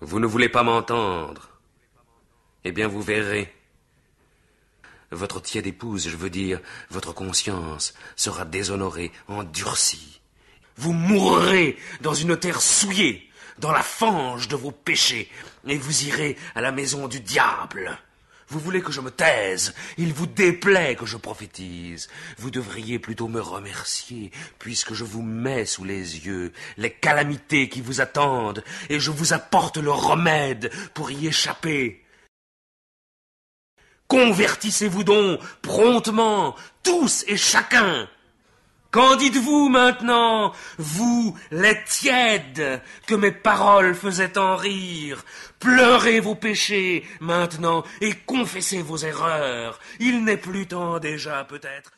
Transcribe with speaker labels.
Speaker 1: Vous ne voulez pas m'entendre. Eh bien, vous verrez. Votre tiède épouse, je veux dire, votre conscience, sera déshonorée, endurcie. Vous mourrez dans une terre souillée, dans la fange de vos péchés, et vous irez à la maison du diable. Vous voulez que je me taise, il vous déplaît que je prophétise. Vous devriez plutôt me remercier, puisque je vous mets sous les yeux les calamités qui vous attendent, et je vous apporte le remède pour y échapper. Convertissez-vous donc promptement, tous et chacun. Qu'en dites-vous maintenant, vous, les tièdes, que mes paroles faisaient en rire? Pleurez vos péchés maintenant et confessez vos erreurs. Il n'est plus temps déjà, peut-être.